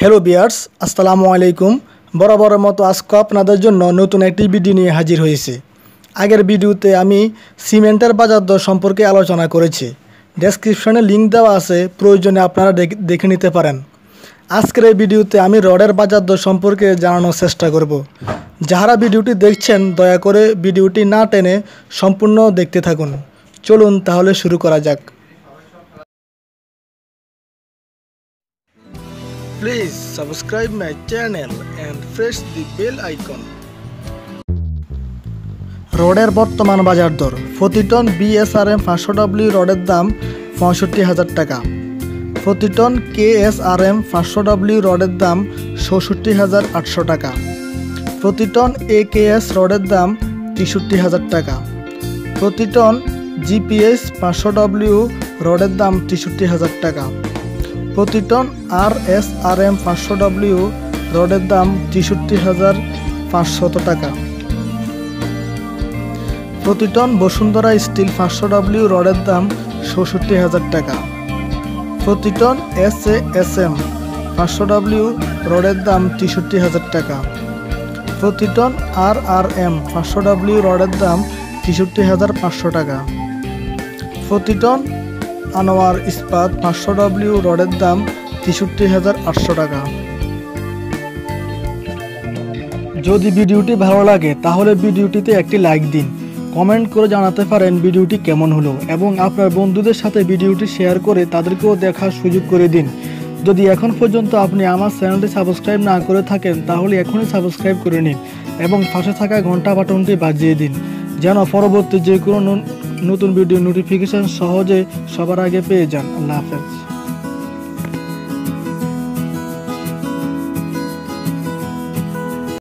Hello বিয়ার্স, আসসালামু আলাইকুম। বরাবরের মতো আজকে আপনাদের জন্য নতুন একটি ভিডিও নিয়ে হাজির হয়েছে। আগের ভিডিওতে আমি সিমেন্টের বাজার দর সম্পর্কে আলোচনা করেছি। ডেসক্রিপশনে লিঙ্ক দেওয়া আছে, প্রয়োজনে আপনারা দেখ- নিতে পারেন। আজকের এই ভিডিওতে আমি রডের বাজার দর সম্পর্কে জানানোর চেষ্টা করব। যারা ভিডিওটি দেখছেন, দয়া করে ভিডিওটি না টেনে সম্পূর্ণ দেখতে থাকুন। চলুন তাহলে শুরু করা যাক। Please subscribe my channel and press the bell icon. রডের বর্তমান বাজার দর প্রতি টন বিএসআরএম পাঁচশো ডাব্লিউ রডের দাম পঁয়ষট্টি হাজার টাকা। প্রতি টন কেএসআরএম পাঁচশো ডাব্লিউ রডের দাম চৌষট্টি হাজার আটশো টাকা। প্রতি টন একেএস রডের দাম তেষট্টি হাজার টাকা। প্রতি টন জিপিএস পাঁচশো ডাব্লিউ রডের দাম তেষট্টি হাজার টাকা। প্রতি ton R S R M পাঁচশো ডাব্লিউ রডের দাম তেষট্টি হাজার পাঁচশত টাকা। প্রতি টন বসুন্ধরা স্টিল পাঁচশো ডাব্লিউ রডের দাম চৌষট্টি হাজার টাকা। প্রতি ton S A S M পাঁচশো ডাব্লিউ রডের দাম তেষট্টি হাজার টাকা। প্রতি টন আর আর এম পাঁচশো ডাব্লিউ রডের দাম তেষট্টি হাজার পাঁচশো টাকা। প্রতি টন আনোয়ার ইস্পাত পাঁচশো ডাব্লিউ রডের দাম তেষট্টি হাজার আটশো টাকা। যদি ভিডিওটি ভালো লাগে, তাহলে ভিডিওটিতে একটি লাইক দিন। কমেন্ট করে জানাতে পারেন ভিডিওটি কেমন হলো এবং আপনার বন্ধুদের সাথে ভিডিওটি শেয়ার করে তাদেরকেও দেখার সুযোগ করে দিন। যদি এখন পর্যন্ত আপনি আমার চ্যানেলটি সাবস্ক্রাইব না করে থাকেন, তাহলে এখনই সাবস্ক্রাইব করে নিন এবং পাশে থাকা ঘণ্টা বাটনটি বাজিয়ে দিন, যেন পরবর্তী যে কোনো নতুন ভিডিও নোটিফিকেশন সহজে সবার আগে পেয়ে যান। আল্লাহ হাফেজ।